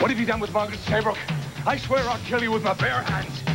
What have you done with Margaret Saybrook? I swear I'll kill you with my bare hands.